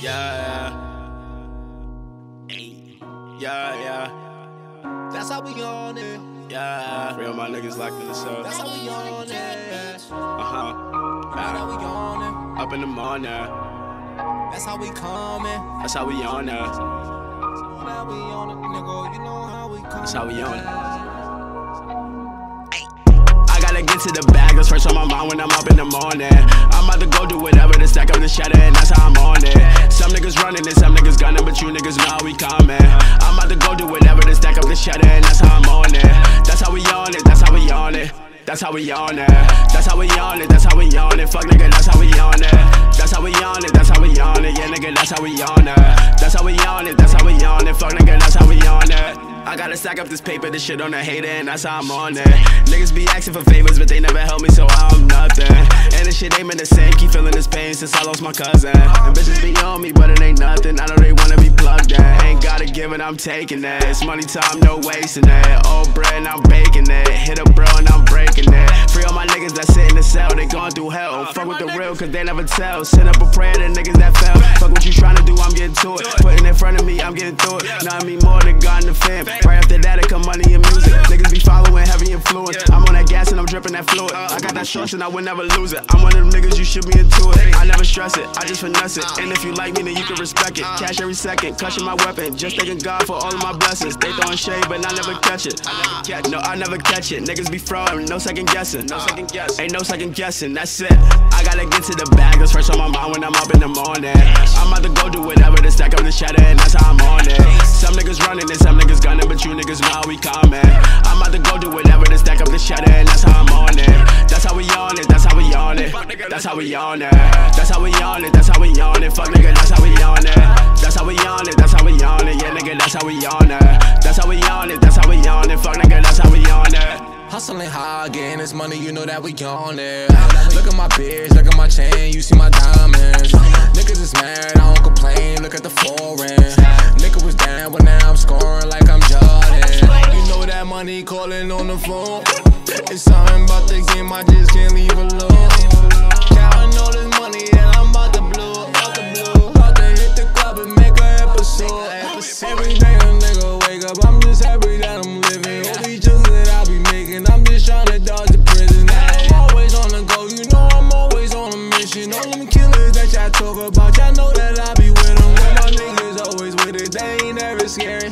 Yeah, yeah. Yeah, yeah. That's how we on it. Yeah. Real my niggas locked in the cell. That's how we on it. Uh huh. That's how we on it. Up in the morning. That's how we coming. That's how we on there. Now we on it, nigga. You know how we coming. That's how we on it. I gotta get to the bag, that's first on my mind when I'm up in the morning. I'm about to go do whatever to stack up the cheddar, and that's how I'm on it. Some niggas running and some niggas gunning, but you niggas know how we coming. I'm about to go do whatever to stack up the cheddar, and that's how I'm on it. That's how we on it, that's how we on it. That's how we on it. That's how we on it. That's how we on it. Fuck nigga, that's how we on it. That's how we on it. That's how we on it. Yeah, nigga, that's how we on it. That's how we on it. That's how we on it. Fuck nigga, that's how we on it. I gotta stack up this paper, this shit on a hater, and that's how I'm on it. Niggas be asking for favors, but they never help me, so I'm nothing. And shit been the same, since I lost my cousin. And bitches be on me, but it ain't nothing. I know they wanna be plugged in. Ain't gotta give it, I'm taking it. It's money time, no wasting it. Old bread, and I'm baking it. Hit a bro, and I'm breaking it. Free all my niggas that sit in the cell, they going through hell. Fuck with the real, cause they never tell. Send up a prayer to niggas that fell. Fuck what you tryna do, I'm getting to it. Putting in front of me, I'm getting through it. Now I mean more than God and the fam. Right after that, it come money and music. Niggas be following heavy influence. I'm on that gas and I'm dripping that fluid. I got that trust and I will never lose it. I'm one of them niggas, you should be into it. I never stress it, I just finesse it. And if you like me, then you can respect it. Cash every second, clutching my weapon. Just thanking God for all of my blessings. They throwing shade, but I never catch it. I never catch No, I never catch it. Niggas be frauding, no second guessing. No second guess. Ain't no second guessing, that's it. I gotta get to the bag, that's first on my mind when I'm up in the morning. I'm about to go do whatever to stack up the cheddar, and that's how I'm on it. Some niggas running and some niggas gunning, but you niggas know we coming. I'm about to go do whatever to stack up the cheddar, and that's how That's how we on it. That's how we on it, that's how we on it. Fuck nigga, that's how we on it. That's how we on it, that's how we on it. Yeah, nigga, that's how we on it. That's how we on it, that's how we on it. Fuck nigga, that's how we on it. Hustling hard, getting this money, you know that we on it. Look at my beard, look at my chain, you see my diamonds. Niggas is mad, I don't complain, look at the foreign. Nigga was down, but now I'm scoring like I'm Jordan. You know that money calling on the phone. It's something about the game, I just can't leave scary.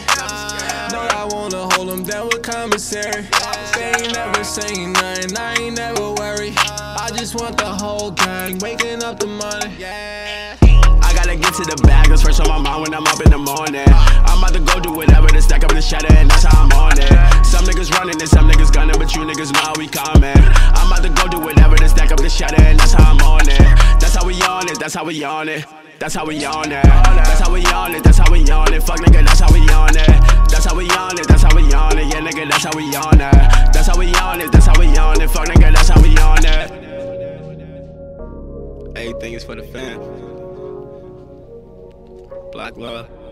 Know I wanna hold them down with commissary. They ain't never saying nothing, I ain't never worry. I just want the whole gang waking up the money. Yeah. I gotta get to the bag, that's first on my mind when I'm up in the morning. I'm about to go do whatever to stack up the cheddar, and that's how I'm on it. Some niggas running and some niggas gunning, but you niggas know we coming. I'm about to go do whatever to stack up the cheddar, and that's how I'm on it. That's how we on it, that's how we on it. That's how we on it. That's how we on it, that's how we for the fam. Black love.